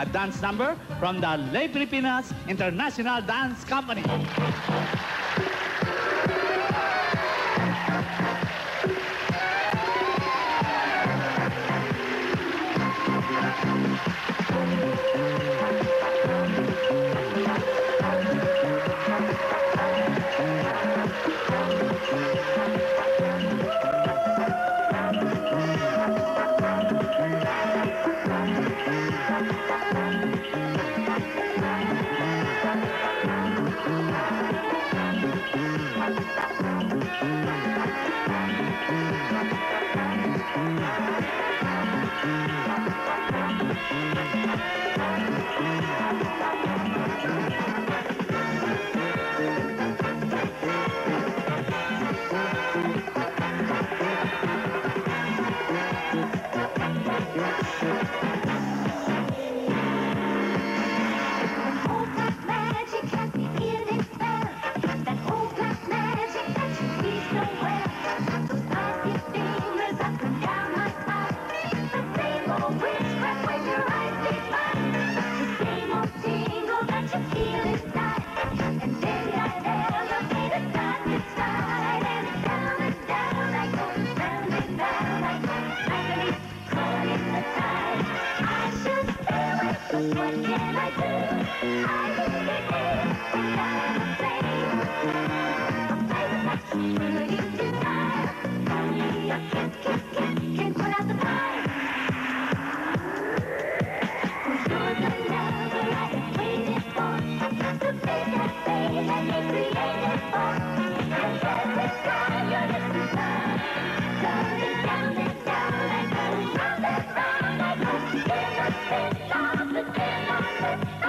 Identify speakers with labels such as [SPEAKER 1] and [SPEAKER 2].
[SPEAKER 1] a dance number from the Lahing Filipinas International Dance Company.
[SPEAKER 2] What can I do? I need to do. Stop the